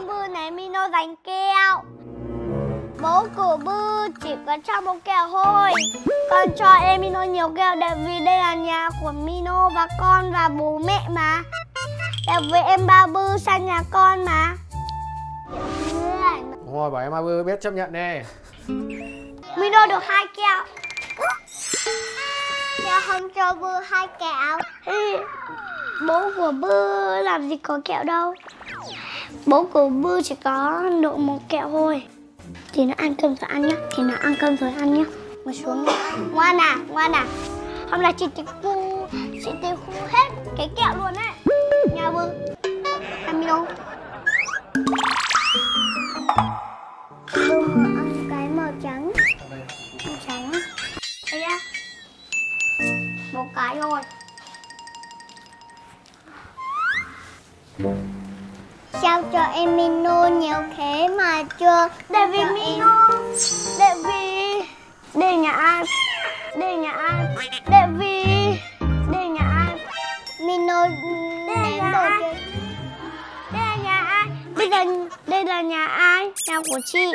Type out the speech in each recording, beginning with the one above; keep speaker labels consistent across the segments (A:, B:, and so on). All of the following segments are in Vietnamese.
A: em Bư này Mino dành kẹo. Bố của Bư chỉ có cho một kẹo thôi. Con cho em Mino nhiều kẹo Tại vì đây là nhà của Mino và con và bố mẹ mà. Tại vì em ba Bư sang nhà con mà.
B: Đúng rồi, bảo em A Bư biết chấp nhận đi.
A: Mino được hai kẹo. Kẹo không cho Bư hai kẹo. Ê, Bố của Bư làm gì có kẹo đâu Bố của Bư chỉ có độ một kẹo thôi. Thì nó ăn cơm rồi ăn nhá Thì nó ăn cơm rồi ăn nhá. Mà xuống. Ngoan à, ngoan à. Hôm nay chị tịch khu Chị tiêu khu hết cái kẹo luôn đấy. Nhà Bư. Ăn Mino Bư ăn cái màu trắng. Màu trắng á. Đây Một cái rồi Sao cho em Mino nhiều thế mà chưa Tại vì Mino. Tại vì Đây nhà ai? Đây nhà ai? Tại vì Đây nhà ai? Mino ném đồ chơi Đây là nhà ai? Bây giờ đây là nhà ai? Nhà của chị.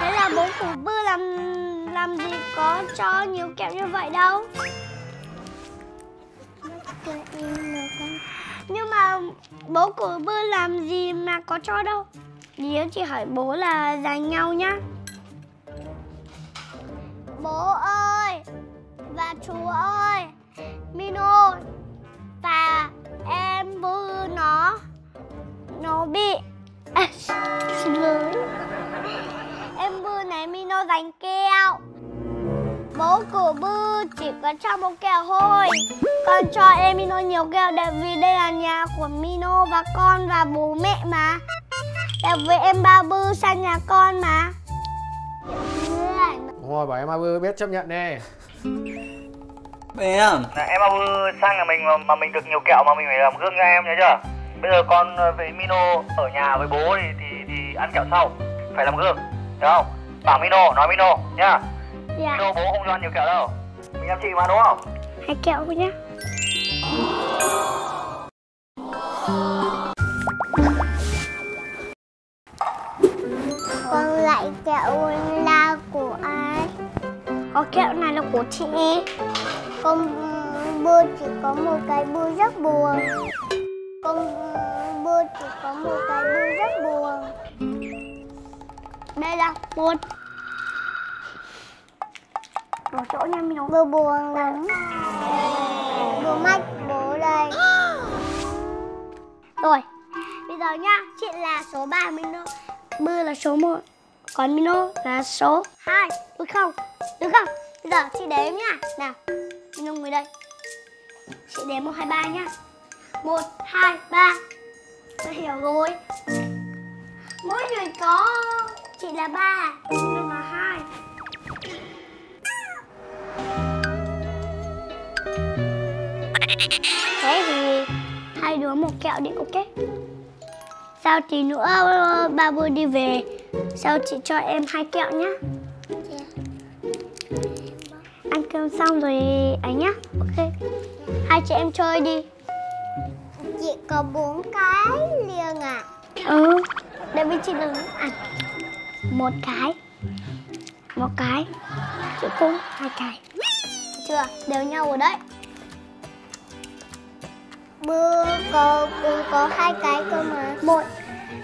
A: Thế là bố của Bư làm làm gì có cho nhiều kẹo như vậy đâu? Nhưng bố của Bư làm gì mà có cho đâu? Nếu chị hỏi bố là dành nhau nhá. Bố ơi Và chú ơi Mino Và em Bư nó Nó bị à, Xin lỗi Em Bư này Mino dành keo Bố của Bư chỉ có cho một kẹo thôi Con cho em Mino nhiều kẹo Tại vì đây là nhà của Mino và con và bố mẹ mà Tại vì em ba Bư sang nhà con mà
B: Đúng rồi, bảo em A Bư biết chấp nhận đi
C: Em
D: Này, em mau sang nhà mình mà, mà mình được nhiều kẹo mà mình phải làm gương cho em nhớ chưa? Bây giờ con ờ, với Mino ở nhà với bố thì thì, thì ăn kẹo sau, phải làm gương, hiểu không? Bảo Mino, nói Mino nhá.
A: Dạ
D: Mino bố không cho ăn nhiều kẹo đâu. Mình em chị mà đúng không?
A: Hai kẹo thôi nhá Con lại kẹo là của ai? Có kẹo này là của chị Con bơ chỉ có một cái bơ rất buồn Con bơ chỉ có một cái bơ rất buồn Đây là một ở chỗ nha mình nó Bơ buồn lắm. Bơ mách bố đây. Rồi Bây giờ nhá Chị là số 3 Mino Bư là số 1 Còn Mino là số 2 Được không? Được không? Bây giờ chị đếm nhá. Nào Mino ngồi đây. Chị đếm 1, 2, 3 nhá. 1, 2, 3 Tôi hiểu rồi. Mỗi người có Chị là ba Mino là 2 Thế thì hai đứa một kẹo đi ok? Sao tí nữa ba bữa đi về. Sao chị cho em hai kẹo nhá? Ăn cơm xong rồi ấy nhá Ok? Hai chị em chơi đi. Chị có bốn cái liền à? Ừ Để với chị đừng ăn Một cái Một cái. Chị cũng hai cái. Chưa đều nhau rồi đấy Bư có cũng có hai cái cơ mà. Một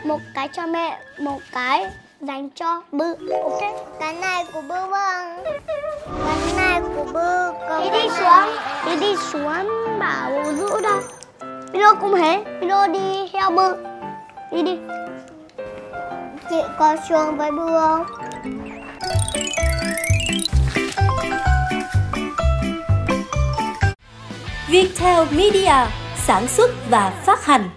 A: Một cái cho mẹ Một cái dành cho Bư Ok. Cái này của Bư vâng. Cái này của Bư có Đi đi xuống. Đi đi xuống bảo giữ đâu Mino cũng thế. Mino đi theo Bư Đi đi. Chị có xuống với Bư không?
E: Viettel Media sản xuất và phát hành.